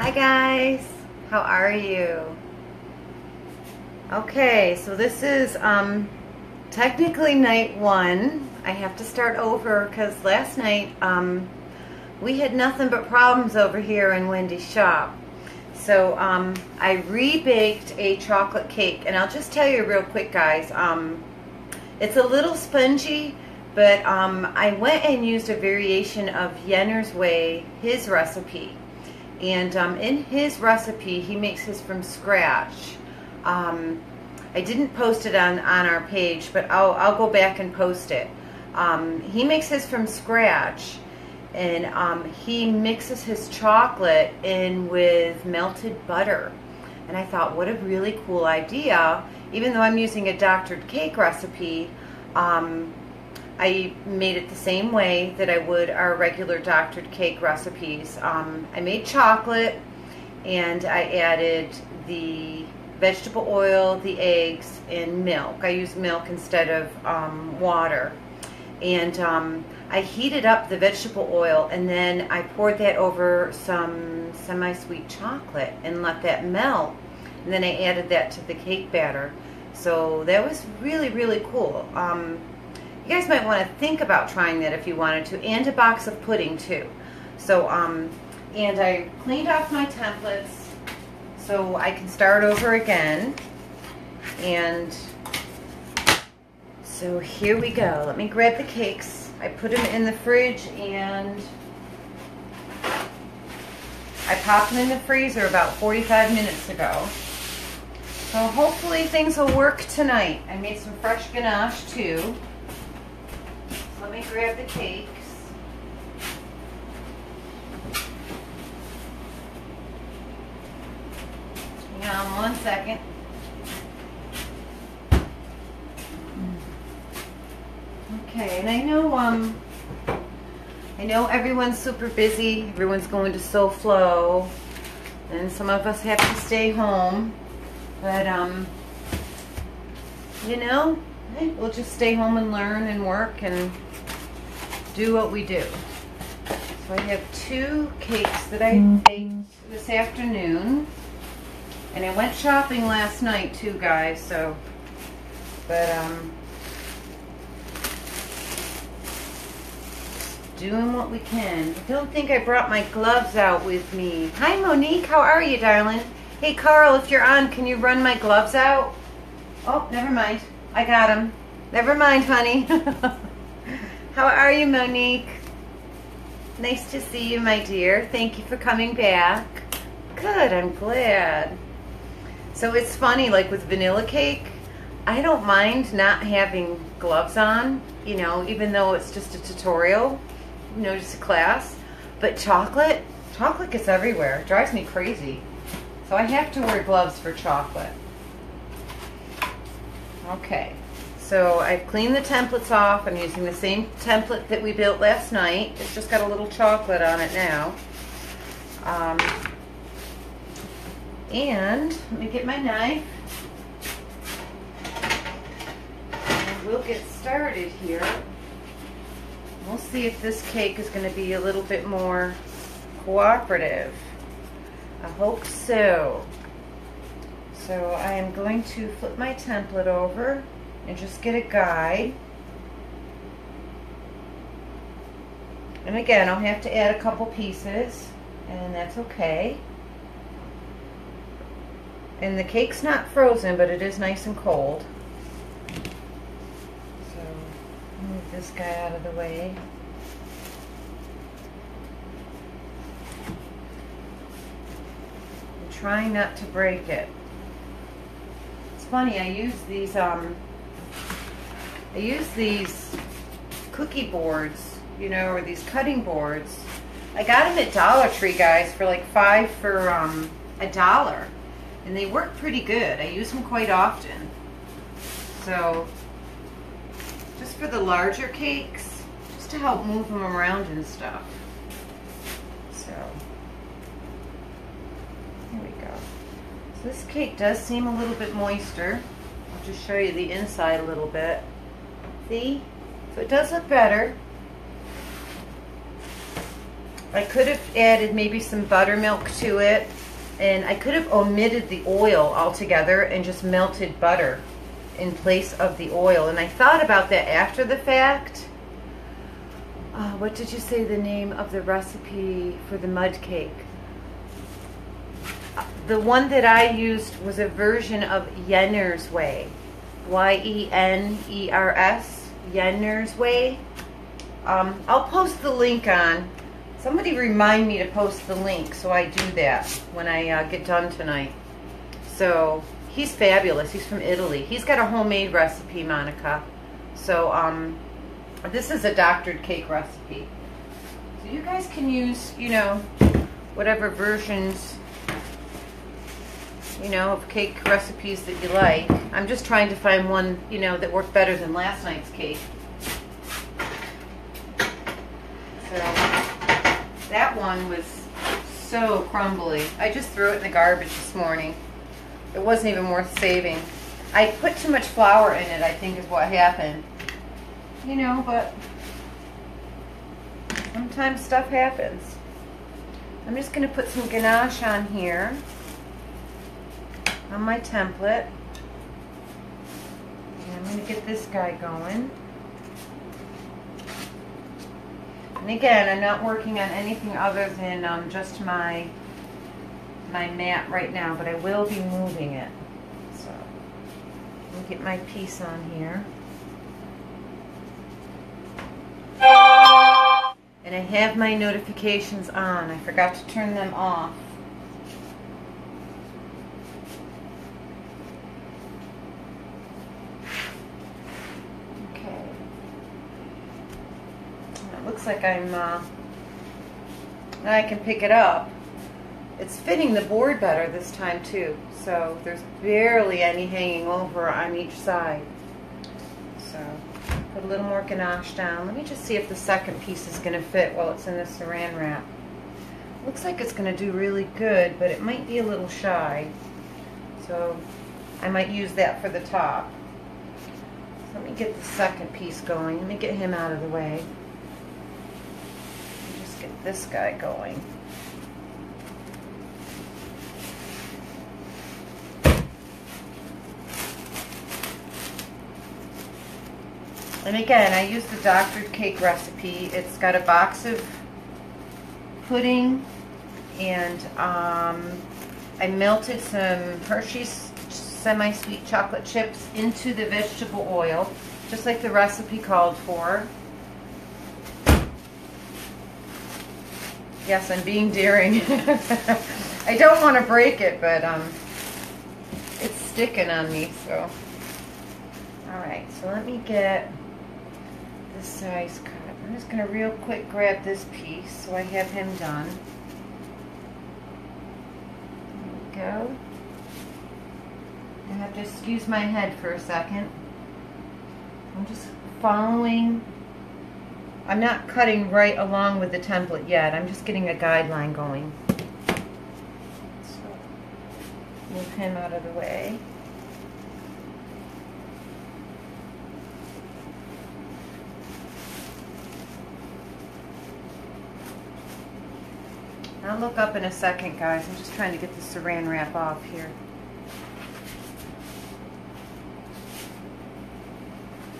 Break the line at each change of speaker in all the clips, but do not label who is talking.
Hi guys, how are you? Okay, so this is um, technically night one. I have to start over because last night um, we had nothing but problems over here in Wendy's shop. So um, I rebaked a chocolate cake and I'll just tell you real quick guys, um, it's a little spongy but um, I went and used a variation of Yener's Way, his recipe. And um, in his recipe, he makes his from scratch. Um, I didn't post it on, on our page, but I'll, I'll go back and post it. Um, he makes his from scratch, and um, he mixes his chocolate in with melted butter. And I thought, what a really cool idea. Even though I'm using a doctored cake recipe, um, I made it the same way that I would our regular doctored cake recipes. Um, I made chocolate and I added the vegetable oil, the eggs, and milk. I use milk instead of um, water. And um, I heated up the vegetable oil and then I poured that over some semi-sweet chocolate and let that melt. And then I added that to the cake batter. So that was really, really cool. Um, you guys might want to think about trying that if you wanted to, and a box of pudding too. So, um, and I cleaned off my templates so I can start over again. And so here we go. Let me grab the cakes. I put them in the fridge and I popped them in the freezer about 45 minutes ago. So hopefully things will work tonight. I made some fresh ganache too. Let me grab the cakes. Hang on one second. Okay, and I know um I know everyone's super busy, everyone's going to SoFlo, and some of us have to stay home. But um you know, we'll just stay home and learn and work and do what we do. So I have two cakes that I baked this afternoon. And I went shopping last night too, guys, so, but, um, doing what we can. I don't think I brought my gloves out with me. Hi, Monique. How are you, darling? Hey, Carl, if you're on, can you run my gloves out? Oh, never mind. I got them. Never mind, honey. How are you, Monique? Nice to see you, my dear. Thank you for coming back. Good, I'm glad. So it's funny, like with vanilla cake, I don't mind not having gloves on, you know, even though it's just a tutorial, you know, just a class. But chocolate, chocolate gets everywhere. It drives me crazy. So I have to wear gloves for chocolate. Okay. So I've cleaned the templates off. I'm using the same template that we built last night. It's just got a little chocolate on it now. Um, and let me get my knife. And we'll get started here. We'll see if this cake is going to be a little bit more cooperative. I hope so. So I am going to flip my template over and just get a guide. And again, I'll have to add a couple pieces, and that's okay. And the cake's not frozen, but it is nice and cold. So, move this guy out of the way. I'm trying not to break it. It's funny, I use these um, I use these cookie boards, you know, or these cutting boards. I got them at Dollar Tree, guys, for like five for um, a dollar. And they work pretty good. I use them quite often. So, just for the larger cakes, just to help move them around and stuff. So, here we go. So this cake does seem a little bit moister. I'll just show you the inside a little bit. See? So it does look better. I could have added maybe some buttermilk to it. And I could have omitted the oil altogether and just melted butter in place of the oil. And I thought about that after the fact. Uh, what did you say the name of the recipe for the mud cake? Uh, the one that I used was a version of Yener's Way. Y-E-N-E-R-S. Yener's Way. Um, I'll post the link on Somebody remind me to post the link so I do that when I uh, get done tonight. So he's fabulous. He's from Italy. He's got a homemade recipe, Monica. So um, this is a doctored cake recipe. So you guys can use, you know, whatever versions, you know, of cake recipes that you like. I'm just trying to find one, you know, that worked better than last night's cake. So that one was so crumbly. I just threw it in the garbage this morning. It wasn't even worth saving. I put too much flour in it, I think is what happened. You know, but sometimes stuff happens. I'm just going to put some ganache on here on my template. And I'm going to get this guy going. And again, I'm not working on anything other than um, just my my mat right now, but I will be moving it. So, let me get my piece on here. And I have my notifications on. I forgot to turn them off. Looks like I'm, uh, I can pick it up. It's fitting the board better this time too, so there's barely any hanging over on each side. So put a little more ganache down. Let me just see if the second piece is going to fit while it's in the saran wrap. Looks like it's going to do really good, but it might be a little shy. So I might use that for the top. Let me get the second piece going. Let me get him out of the way this guy going. And again, I use the doctored cake recipe. It's got a box of pudding and um, I melted some Hershey's semi-sweet chocolate chips into the vegetable oil, just like the recipe called for. Yes, I'm being daring. I don't want to break it, but um, it's sticking on me, so. Alright, so let me get the size cut. I'm just going to real quick grab this piece so I have him done. There we go. I have to excuse my head for a second. I'm just following I'm not cutting right along with the template yet. I'm just getting a guideline going. So, move him out of the way. I'll look up in a second, guys. I'm just trying to get the saran wrap off here.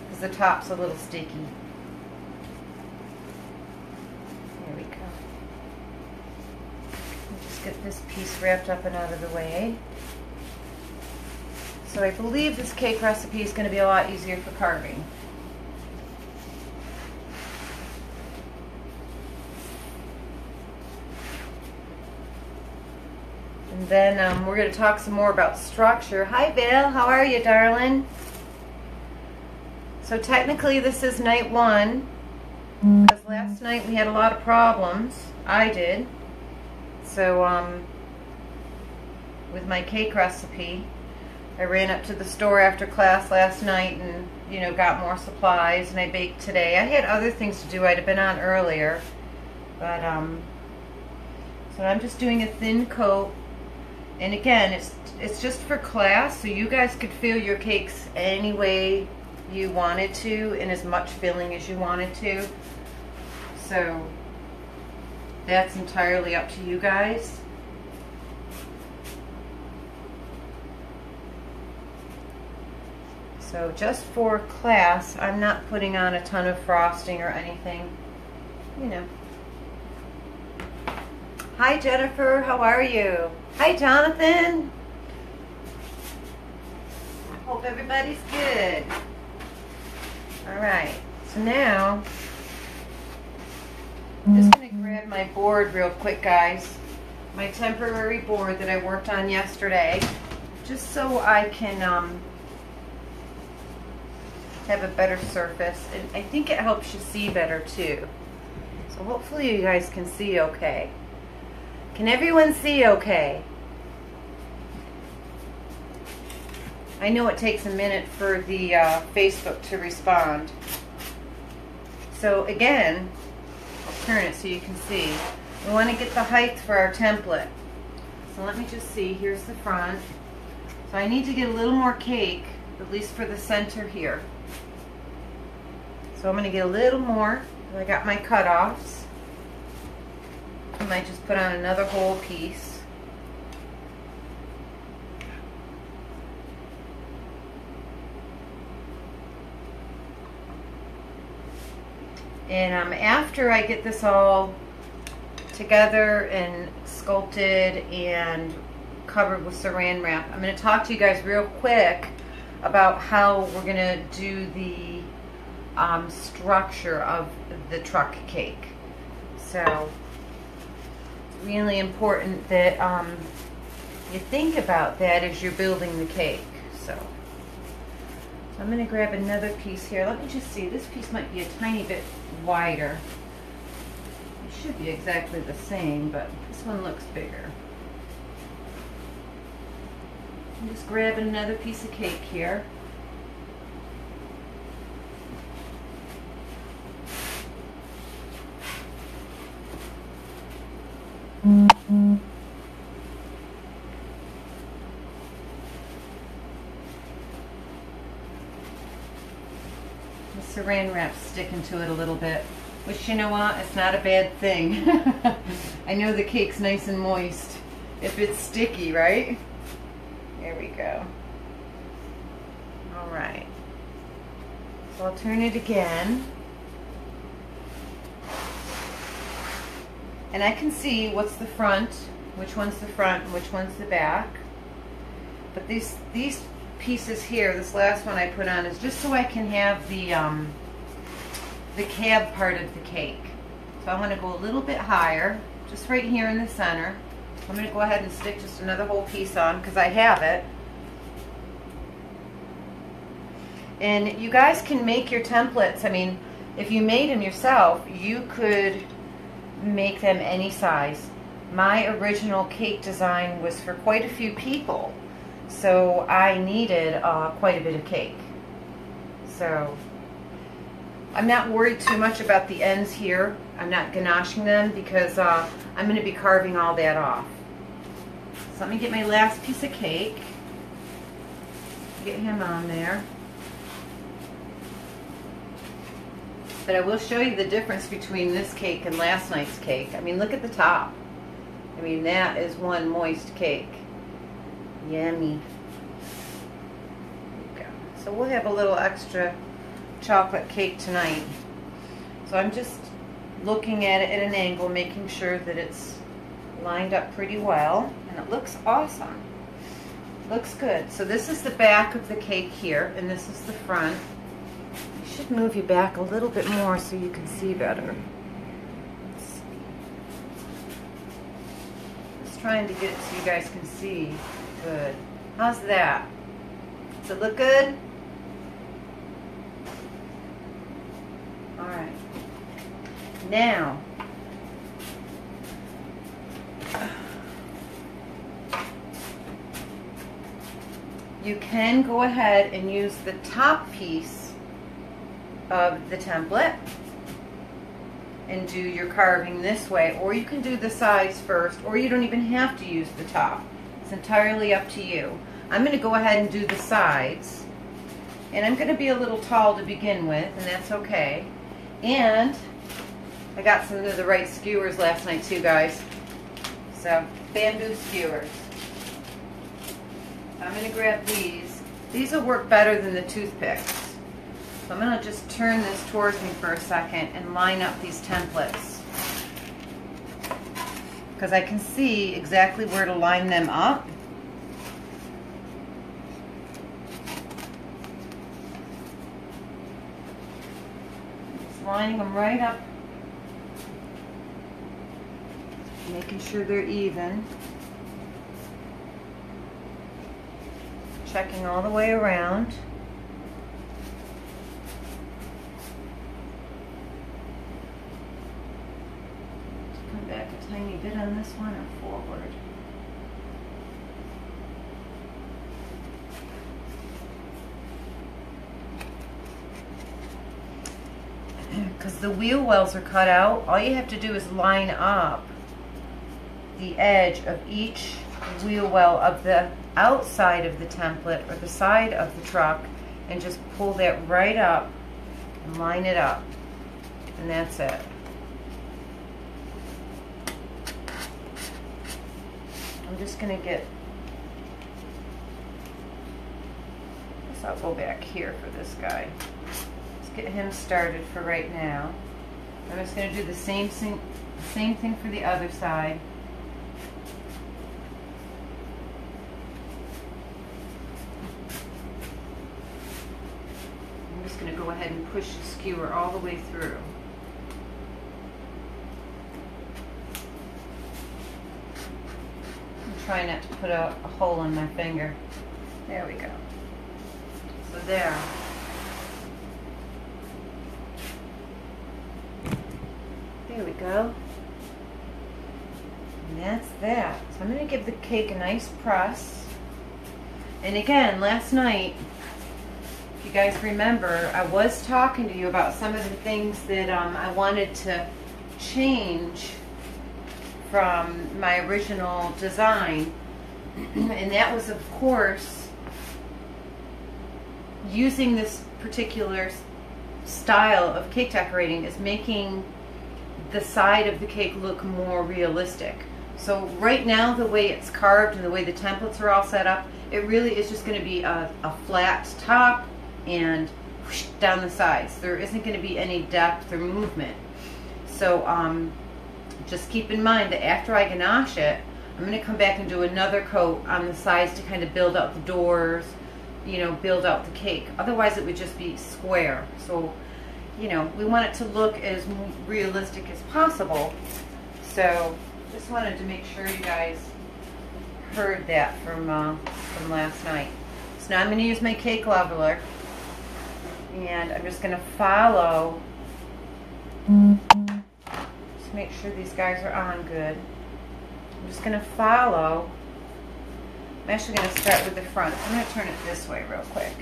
Because the top's a little sticky. get this piece wrapped up and out of the way. So I believe this cake recipe is going to be a lot easier for carving. And then um, we're going to talk some more about structure. Hi, Bill. How are you, darling? So technically this is night one. Because last night we had a lot of problems. I did. So, um, with my cake recipe, I ran up to the store after class last night and, you know, got more supplies and I baked today. I had other things to do. I'd have been on earlier. But, um, so I'm just doing a thin coat. And again, it's, it's just for class, so you guys could fill your cakes any way you wanted to and as much filling as you wanted to. So that's entirely up to you guys. So just for class, I'm not putting on a ton of frosting or anything, you know. Hi Jennifer, how are you? Hi Jonathan. Hope everybody's good. All right, so now grab my board real quick, guys. My temporary board that I worked on yesterday, just so I can um, have a better surface. And I think it helps you see better too. So hopefully you guys can see okay. Can everyone see okay? I know it takes a minute for the uh, Facebook to respond. So again, turn it so you can see. We want to get the height for our template. So let me just see, here's the front. So I need to get a little more cake, at least for the center here. So I'm going to get a little more. I got my cutoffs. I might just put on another whole piece. And um, after I get this all together and sculpted and covered with saran wrap, I'm going to talk to you guys real quick about how we're going to do the um, structure of the truck cake. So really important that um, you think about that as you're building the cake. I'm going to grab another piece here. Let me just see. This piece might be a tiny bit wider. It should be exactly the same, but this one looks bigger. I'm just grabbing another piece of cake here. The saran wrap's sticking to it a little bit. Which, you know what, it's not a bad thing. I know the cake's nice and moist. If it's sticky, right? There we go. Alright. So I'll turn it again. and I can see what's the front, which one's the front, and which one's the back. But these these pieces here, this last one I put on, is just so I can have the um, the cab part of the cake. So I want to go a little bit higher, just right here in the center. I'm going to go ahead and stick just another whole piece on because I have it. And you guys can make your templates. I mean, if you made them yourself, you could make them any size. My original cake design was for quite a few people, so I needed uh, quite a bit of cake. So I'm not worried too much about the ends here. I'm not ganaching them because uh, I'm going to be carving all that off. So let me get my last piece of cake. Get him on there. But I will show you the difference between this cake and last night's cake. I mean, look at the top. I mean, that is one moist cake. Yummy. So we'll have a little extra chocolate cake tonight. So I'm just looking at it at an angle, making sure that it's lined up pretty well. And it looks awesome. Looks good. So this is the back of the cake here, and this is the front I should move you back a little bit more so you can see better. Just trying to get it so you guys can see. Good. How's that? Does it look good? Alright. Now, you can go ahead and use the top piece of the template and do your carving this way or you can do the sides first or you don't even have to use the top it's entirely up to you I'm going to go ahead and do the sides and I'm going to be a little tall to begin with and that's okay and I got some of the right skewers last night too, guys. So, bamboo skewers. I'm going to grab these. These will work better than the toothpicks. So I'm going to just turn this towards me for a second and line up these templates. Because I can see exactly where to line them up. Just lining them right up. Making sure they're even. Checking all the way around. tiny bit on this one or forward? Because the wheel wells are cut out, all you have to do is line up the edge of each wheel well of the outside of the template or the side of the truck and just pull that right up and line it up. And that's it. Just going to get, I guess I'll go back here for this guy. Let's get him started for right now. I'm just going to do the same thing, same thing for the other side. I'm just going to go ahead and push the skewer all the way through. Trying not to put a, a hole in my finger. There we go. So there. There we go. And that's that. So I'm going to give the cake a nice press. And again, last night, if you guys remember, I was talking to you about some of the things that um, I wanted to change from my original design. and that was, of course, using this particular style of cake decorating is making the side of the cake look more realistic. So right now, the way it's carved and the way the templates are all set up, it really is just going to be a, a flat top and down the sides. There isn't going to be any depth or movement. So um, just keep in mind that after I ganache it, I'm going to come back and do another coat on the sides to kind of build out the doors, you know, build out the cake. Otherwise it would just be square. So, you know, we want it to look as realistic as possible. So, just wanted to make sure you guys heard that from, uh, from last night. So now I'm going to use my cake leveler and I'm just going to follow make sure these guys are on good. I'm just going to follow. I'm actually going to start with the front. I'm going to turn it this way real quick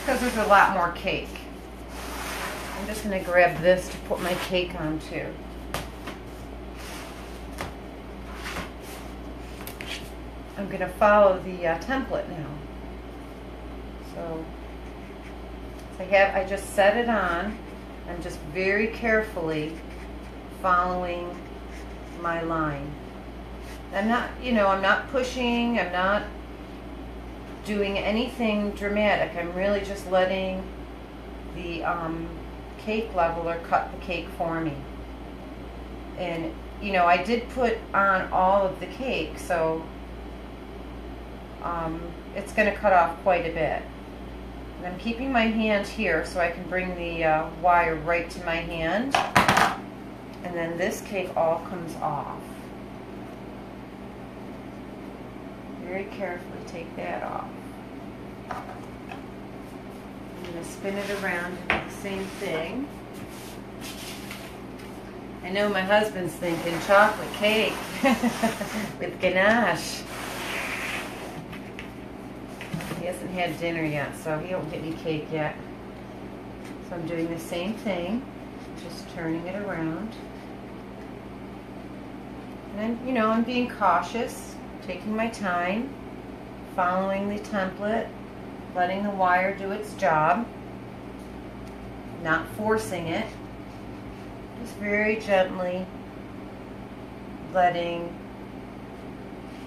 because there's a lot more cake. I'm just going to grab this to put my cake on too. I'm going to follow the uh, template now. So, I have, I just set it on. I'm just very carefully following my line. I'm not, you know, I'm not pushing, I'm not doing anything dramatic. I'm really just letting the um, cake leveler cut the cake for me. And, you know, I did put on all of the cake, so um, it's going to cut off quite a bit. And I'm keeping my hand here so I can bring the uh, wire right to my hand and then this cake all comes off. Very carefully take that off. I'm going to spin it around and do the same thing. I know my husband's thinking chocolate cake with ganache. He hasn't had dinner yet, so he don't get any cake yet. So I'm doing the same thing, just turning it around. And, you know, I'm being cautious, taking my time, following the template, letting the wire do its job, not forcing it. Just very gently letting,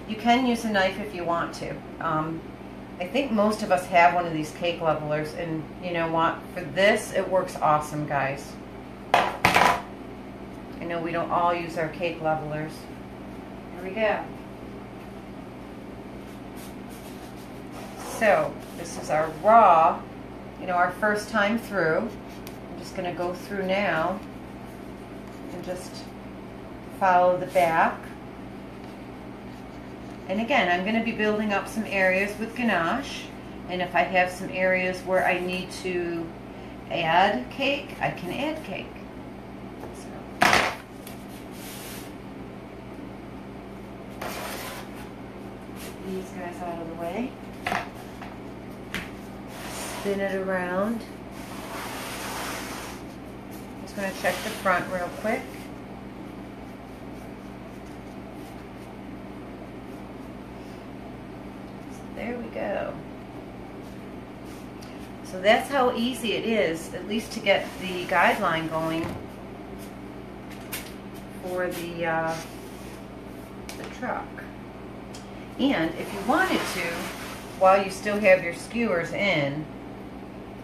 you can use a knife if you want to. Um, I think most of us have one of these cake levelers and you know what, for this it works awesome guys. I know we don't all use our cake levelers. Here we go. So, this is our raw, you know, our first time through. I'm just going to go through now and just follow the back. And again, I'm going to be building up some areas with ganache. And if I have some areas where I need to add cake, I can add cake. These guys out of the way. Spin it around. Just going to check the front real quick. There we go. So that's how easy it is, at least to get the guideline going for the, uh, the truck. And if you wanted to, while you still have your skewers in,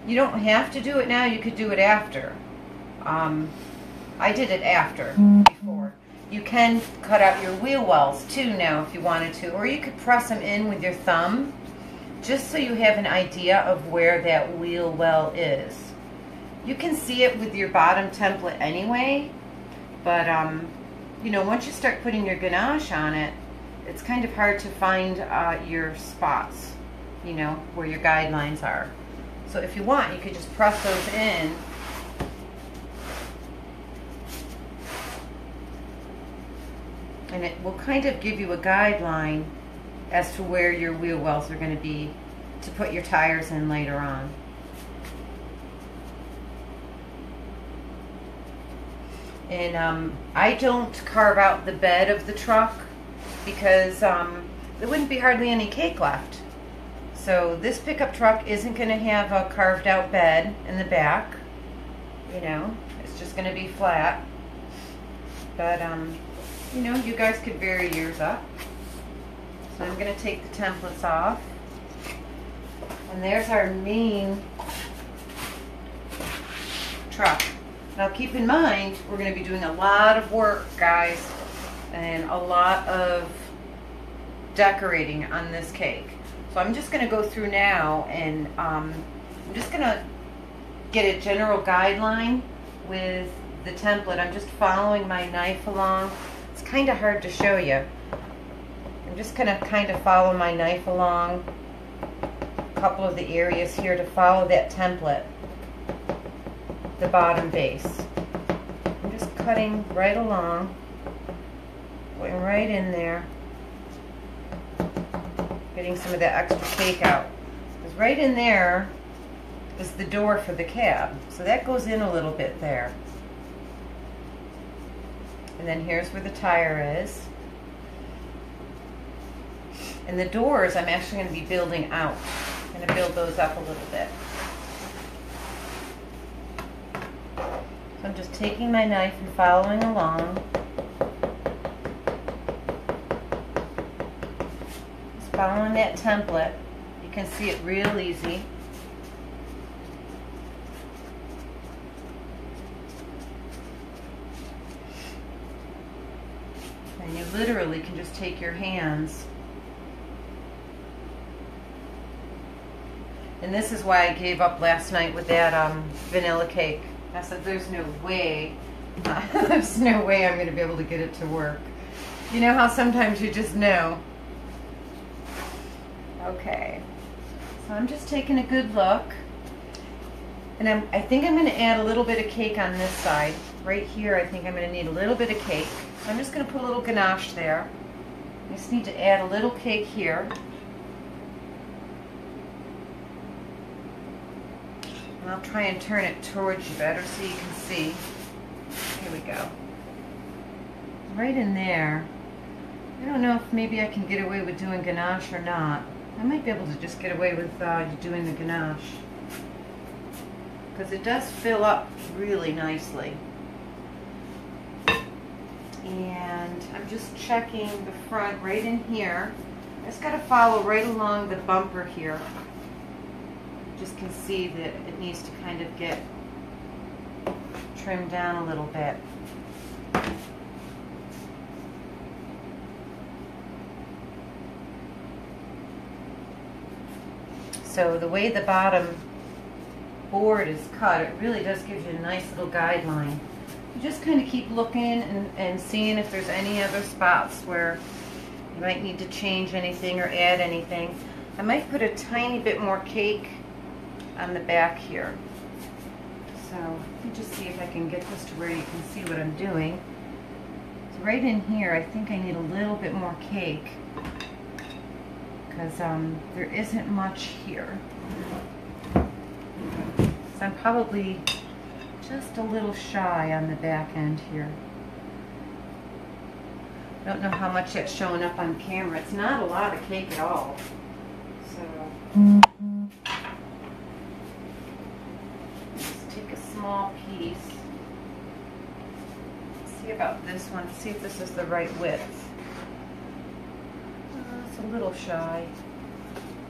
you don't have to do it now, you could do it after. Um, I did it after, before. You can cut out your wheel wells too now if you wanted to, or you could press them in with your thumb, just so you have an idea of where that wheel well is. You can see it with your bottom template anyway, but um, you know, once you start putting your ganache on it, it's kind of hard to find uh, your spots, you know, where your guidelines are. So if you want, you could just press those in and it will kind of give you a guideline as to where your wheel wells are going to be to put your tires in later on. And um, I don't carve out the bed of the truck because um, there wouldn't be hardly any cake left. So this pickup truck isn't going to have a carved out bed in the back. You know, it's just going to be flat. But, um, you know, you guys could vary yours up. So I'm going to take the templates off. And there's our main truck. Now keep in mind, we're going to be doing a lot of work, guys, and a lot of decorating on this cake. So I'm just going to go through now and um, I'm just going to get a general guideline with the template. I'm just following my knife along. It's kind of hard to show you. I'm just going to kind of follow my knife along a couple of the areas here to follow that template, the bottom base. I'm just cutting right along, going right in there, getting some of that extra cake out. Because right in there is the door for the cab. So that goes in a little bit there. And then here's where the tire is. And the doors I'm actually going to be building out. I'm going to build those up a little bit. So I'm just taking my knife and following along. Following that template. You can see it real easy. And you literally can just take your hands And this is why I gave up last night with that um, vanilla cake. I said, there's no way, there's no way I'm going to be able to get it to work. You know how sometimes you just know. Okay, so I'm just taking a good look. And I'm, I think I'm going to add a little bit of cake on this side. Right here, I think I'm going to need a little bit of cake. So I'm just going to put a little ganache there. I just need to add a little cake here. And I'll try and turn it towards you better so you can see. Here we go. Right in there. I don't know if maybe I can get away with doing ganache or not. I might be able to just get away with uh, doing the ganache. Because it does fill up really nicely. And I'm just checking the front right in here. I just got to follow right along the bumper here. Just can see that it needs to kind of get trimmed down a little bit. So the way the bottom board is cut, it really does give you a nice little guideline. You just kind of keep looking and, and seeing if there's any other spots where you might need to change anything or add anything. I might put a tiny bit more cake on the back here. So let me just see if I can get this to where you can see what I'm doing. So right in here, I think I need a little bit more cake because um, there isn't much here. So I'm probably just a little shy on the back end here. I don't know how much that's showing up on camera. It's not a lot of cake at all. So just take a small piece. See about this one. See if this is the right width. A little shy.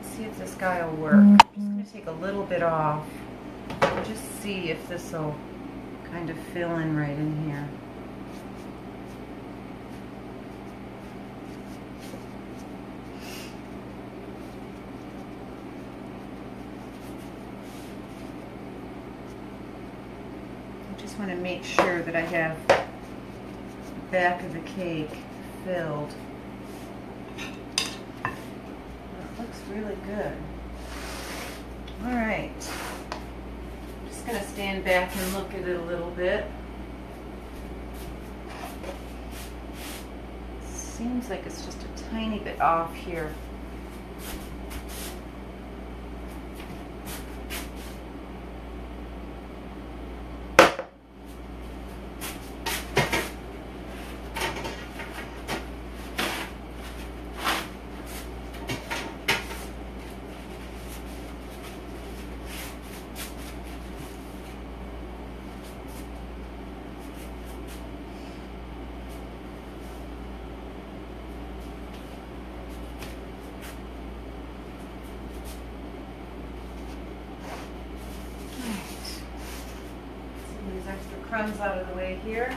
See if this guy will work. I'm just going to take a little bit off. Just see if this will kind of fill in right in here. I just want to make sure that I have the back of the cake filled. It looks really good. All right. I'm just going to stand back and look at it a little bit. Seems like it's just a tiny bit off here. these extra crumbs out of the way here.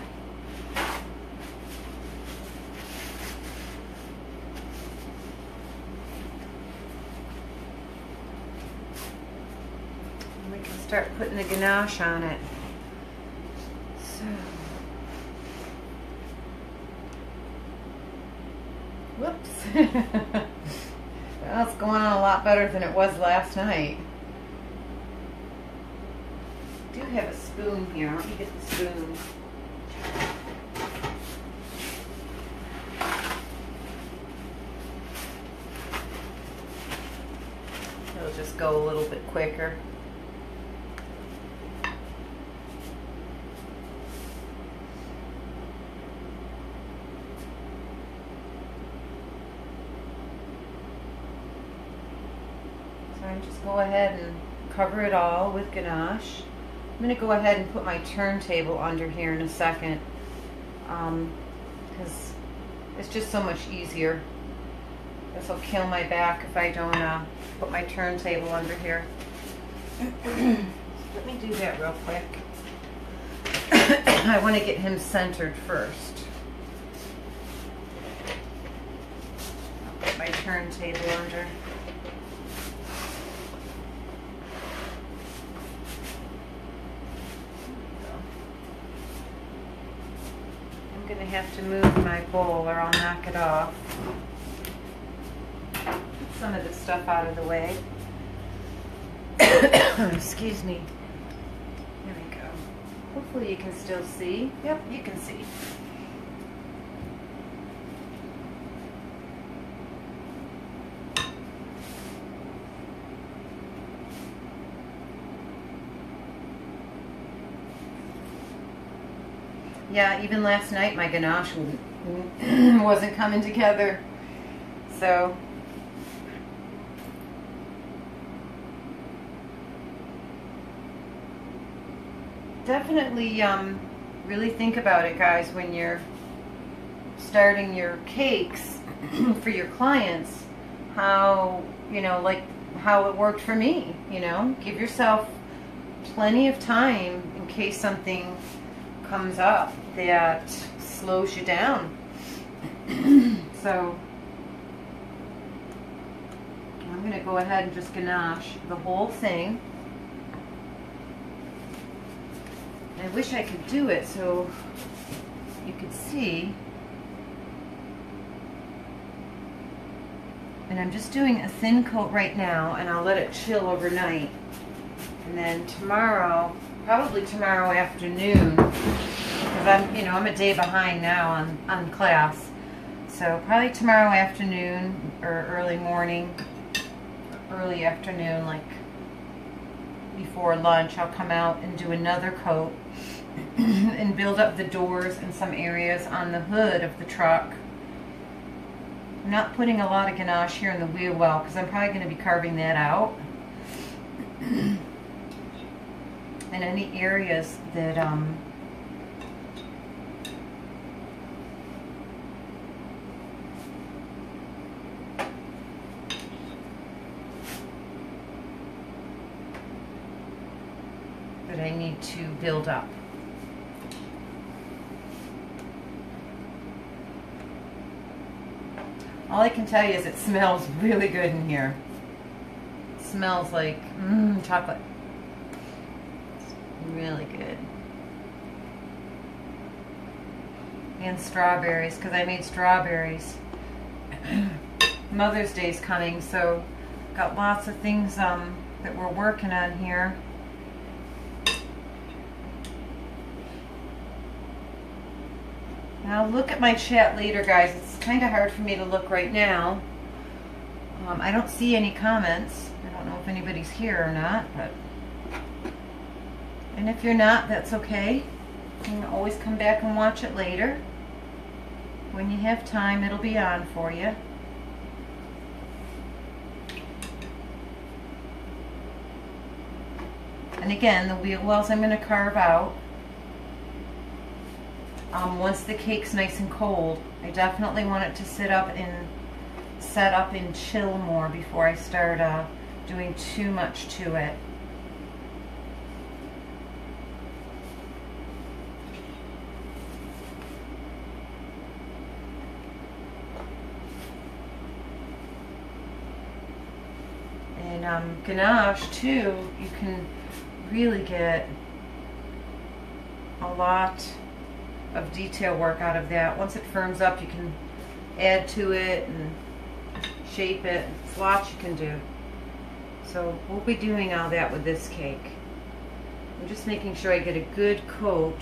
And we can ganache on it. So. Whoops. it's going on a lot better than it was last night. I do have a spoon here. Let me get the spoon. It'll just go a little bit quicker. So I just go ahead and cover it all with ganache. I'm going to go ahead and put my turntable under here in a second because um, it's just so much easier. This will kill my back if I don't uh, put my turntable under here. Let me do that real quick. I want to get him centered first. I'll put my turntable under. I'm going to have to move my bowl or I'll knock it off. Get some of the stuff out of the way. Excuse me. There we go. Hopefully you can still see. Yep, you can see. Yeah, even last night my ganache wasn't coming together. So. Definitely um, really think about it, guys, when you're starting your cakes for your clients how you know like how it worked for me you know? Give yourself plenty of time in case something comes up that slows you down. So I'm going to go ahead and just ganache the whole thing. I wish I could do it so you could see. And I'm just doing a thin coat right now and I'll let it chill overnight. And then tomorrow, probably tomorrow afternoon, because I'm, you know, I'm a day behind now on, on class. So probably tomorrow afternoon or early morning, early afternoon, like before lunch, I'll come out and do another coat and build up the doors in some areas on the hood of the truck I'm not putting a lot of ganache here in the wheel well because I'm probably going to be carving that out. and any areas that um, I need to build up. All I can tell you is it smells really good in here. It smells like mmm, chocolate. It's really good. And strawberries, because I made strawberries. Mother's Day's coming, so got lots of things um, that we're working on here. I'll look at my chat later, guys. It's kind of hard for me to look right now. Um, I don't see any comments. I don't know if anybody's here or not, but... And if you're not, that's okay. You can always come back and watch it later. When you have time, it'll be on for you. And again, the wheel wells I'm going to carve out um, once the cake's nice and cold. I definitely want it to sit up and set up and chill more before I start uh, doing too much to it. And um, ganache too, you can really get a lot of detail work out of that. Once it firms up, you can add to it and shape it. Lots you can do. So we'll be doing all that with this cake. I'm just making sure I get a good coat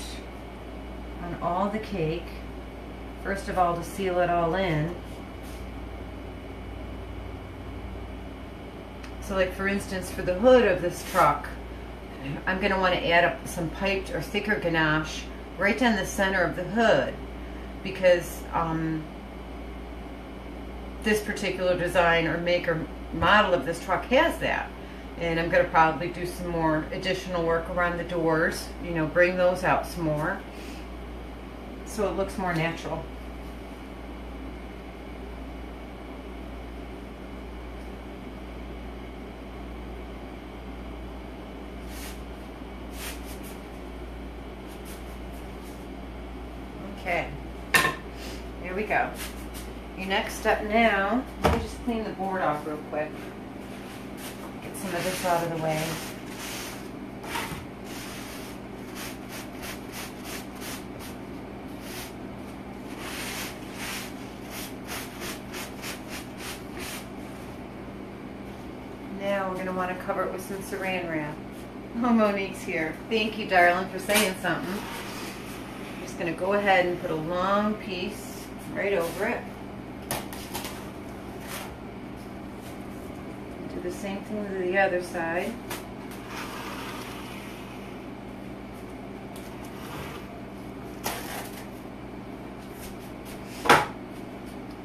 on all the cake. First of all, to seal it all in. So like for instance, for the hood of this truck, I'm going to want to add up some piped or thicker ganache right down the center of the hood because um, this particular design or make or model of this truck has that. And I'm going to probably do some more additional work around the doors, you know, bring those out some more so it looks more natural. Okay, here we go. Your next step now, let me just clean the board off real quick. Get some of this out of the way. Now we're going to want to cover it with some saran wrap. Oh, Monique's here. Thank you, darling, for saying something I'm Just going to go ahead and put a long piece right over it. Do the same thing to the other side.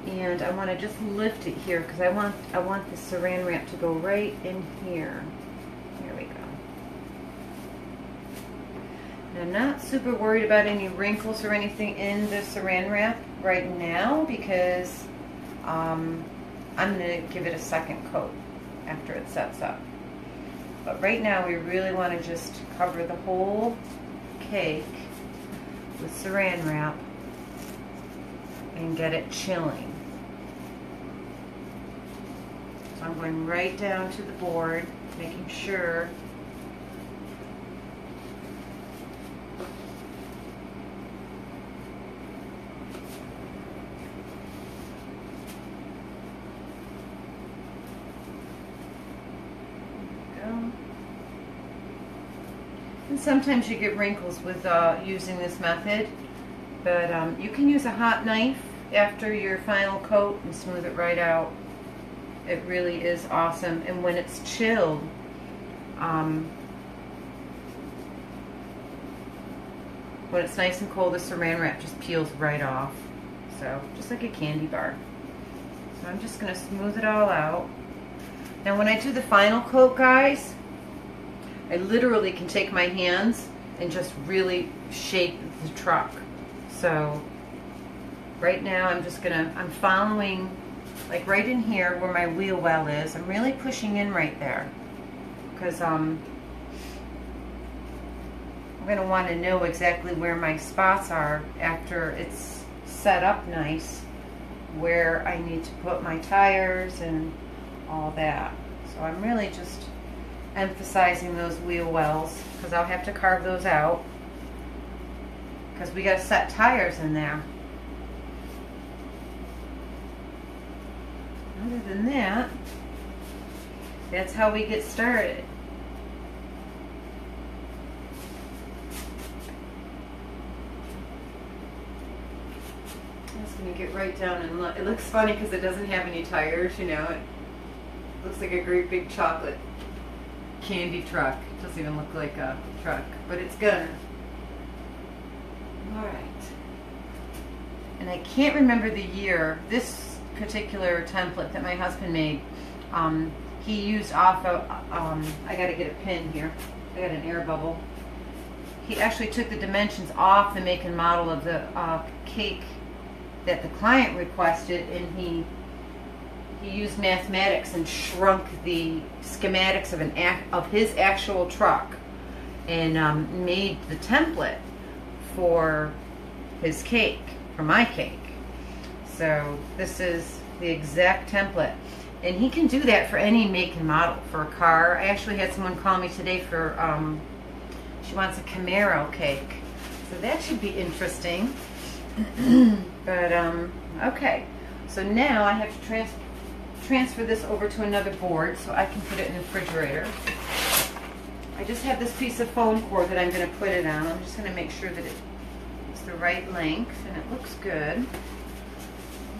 And I want to just lift it here because I want I want the saran wrap to go right in here. And I'm not super worried about any wrinkles or anything in the saran wrap right now because um, I'm going to give it a second coat after it sets up. But right now we really want to just cover the whole cake with saran wrap and get it chilling. So I'm going right down to the board, making sure And sometimes you get wrinkles with uh, using this method, but um, you can use a hot knife after your final coat and smooth it right out. It really is awesome. And when it's chilled, um, when it's nice and cold, the saran wrap just peels right off. So, just like a candy bar. So I'm just going to smooth it all out. Now when I do the final coat, guys, I literally can take my hands and just really shape the truck. So right now I'm just gonna, I'm following like right in here where my wheel well is. I'm really pushing in right there because um, I'm gonna want to know exactly where my spots are after it's set up nice where I need to put my tires and all that. So I'm really just emphasizing those wheel wells because I'll have to carve those out because we got to set tires in there. Other than that, that's how we get started. I'm just going to get right down and look. It looks funny because it doesn't have any tires, you know. It looks like a great big chocolate candy truck. It doesn't even look like a truck, but it's gonna. All right. And I can't remember the year. This particular template that my husband made, um, he used off of, um, I gotta get a pin here. I got an air bubble. He actually took the dimensions off the make and model of the uh, cake that the client requested and he he used mathematics and shrunk the schematics of an of his actual truck and um, made the template for his cake, for my cake. So this is the exact template. And he can do that for any make and model for a car. I actually had someone call me today for, um, she wants a Camaro cake. So that should be interesting. but, um, okay. So now I have to transfer transfer this over to another board so I can put it in the refrigerator. I just have this piece of foam core that I'm going to put it on. I'm just going to make sure that it's the right length and it looks good. I'm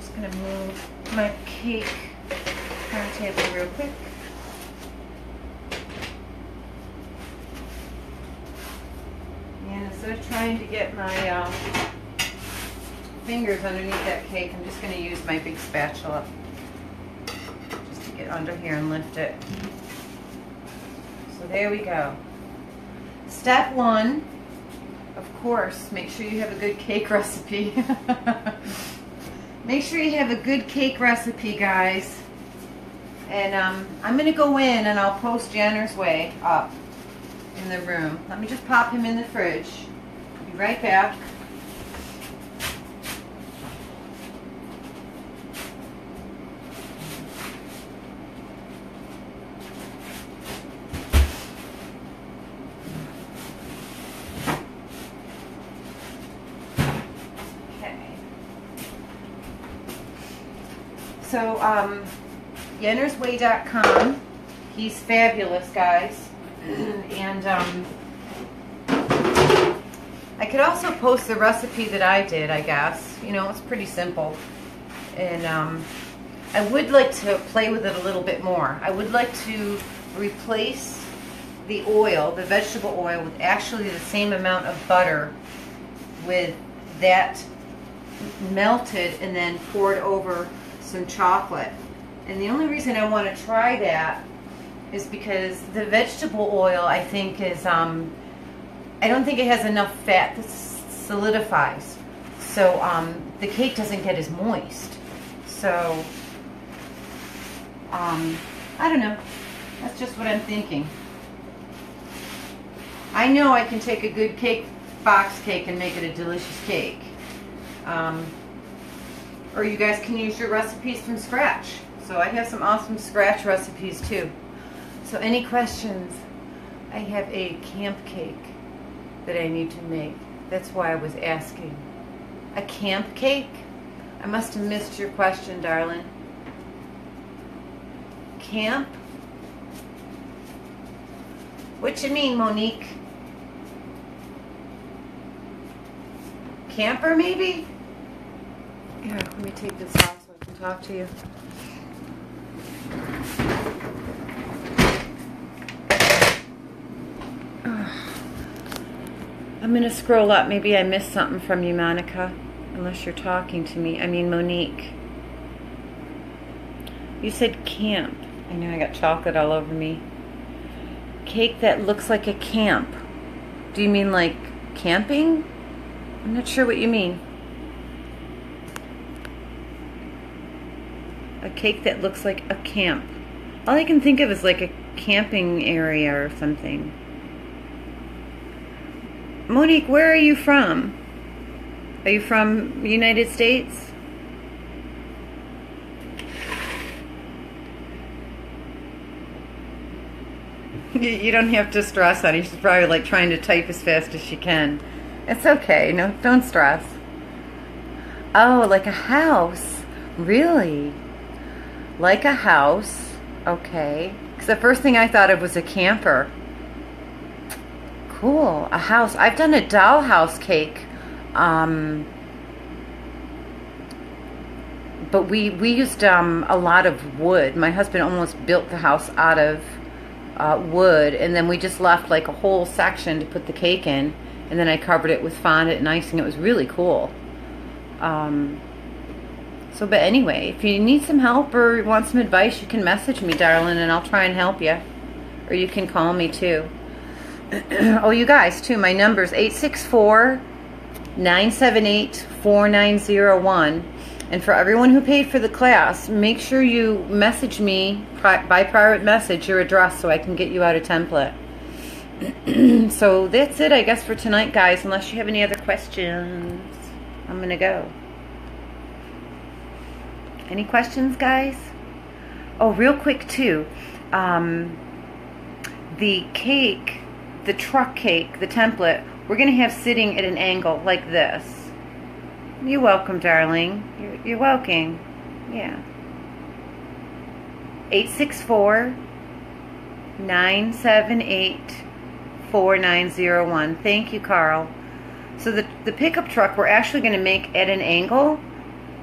just going to move my cake turntable real quick. And instead of trying to get my uh, fingers underneath that cake, I'm just going to use my big spatula get under here and lift it. So there we go. Step one, of course, make sure you have a good cake recipe. make sure you have a good cake recipe, guys. And um, I'm going to go in and I'll post Yener's Way up in the room. Let me just pop him in the fridge. Be right back. So, um, yenersway.com. He's fabulous, guys. and um, I could also post the recipe that I did, I guess. You know, it's pretty simple. And um, I would like to play with it a little bit more. I would like to replace the oil, the vegetable oil, with actually the same amount of butter with that melted and then poured over some chocolate. And the only reason I want to try that is because the vegetable oil, I think, is um, I don't think it has enough fat that solidifies. So um, the cake doesn't get as moist. So, um, I don't know. That's just what I'm thinking. I know I can take a good cake, box cake, and make it a delicious cake. Um, or you guys can use your recipes from scratch. So I have some awesome scratch recipes too. So any questions? I have a camp cake that I need to make. That's why I was asking. A camp cake? I must have missed your question, darling. Camp? What you mean, Monique? Camper, maybe? Here, let me take this off so I can talk to you. I'm gonna scroll up. Maybe I missed something from you, Monica. Unless you're talking to me. I mean, Monique. You said camp. I know I got chocolate all over me. Cake that looks like a camp. Do you mean like camping? I'm not sure what you mean. Cake that looks like a camp. All I can think of is like a camping area or something. Monique, where are you from? Are you from United States? You don't have to stress, honey. She's probably like trying to type as fast as she can. It's okay. No, don't stress. Oh, like a house. Really? Like a house. Okay. Because the first thing I thought of was a camper. Cool. A house. I've done a dollhouse cake. Um, but we, we used um, a lot of wood. My husband almost built the house out of uh, wood. And then we just left like a whole section to put the cake in. And then I covered it with fondant and icing. It was really cool. Um, so, but anyway, if you need some help or want some advice, you can message me, darling, and I'll try and help you. Or you can call me too. oh, you guys, too, my number is 864 978 4901. And for everyone who paid for the class, make sure you message me by private message your address so I can get you out a template. so that's it, I guess, for tonight, guys. Unless you have any other questions, I'm going to go. Any questions, guys? Oh, real quick, too. Um, the cake, the truck cake, the template, we're going to have sitting at an angle like this. You're welcome, darling. You're, you're welcome. Yeah. 864 978 4901. Thank you, Carl. So the, the pickup truck we're actually going to make at an angle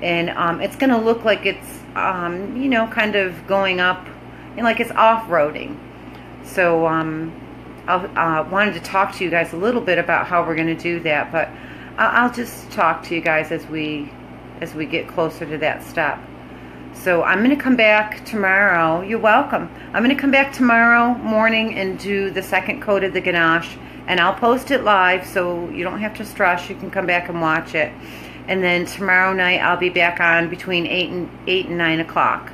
and um, it's going to look like it's, um, you know, kind of going up and like it's off-roading. So um, I uh, wanted to talk to you guys a little bit about how we're going to do that, but I'll just talk to you guys as we as we get closer to that step. So I'm going to come back tomorrow. You're welcome. I'm going to come back tomorrow morning and do the second coat of the ganache. And I'll post it live so you don't have to stress. You can come back and watch it. And then tomorrow night I'll be back on between 8 and 8 and 9 o'clock.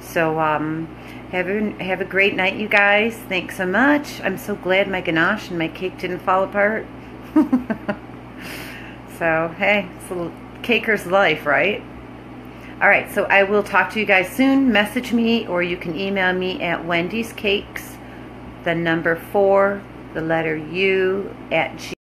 So um, have, a, have a great night, you guys. Thanks so much. I'm so glad my ganache and my cake didn't fall apart. so, hey, it's a caker's life, right? All right, so I will talk to you guys soon. Message me or you can email me at Wendy's Cakes, the number four, the letter U at G.